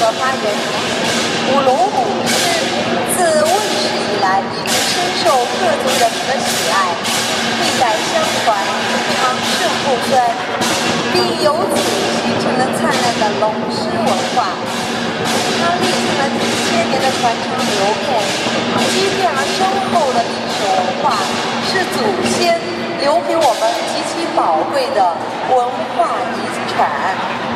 和发源地古龙舞狮自问世以来一直深受各族人民的喜爱历代相传长盛不衰并由此形成了灿烂的龙狮文化它历经了几千年的传承流变积淀了深厚的历史文化是祖先留给我们极其宝贵的文化遗产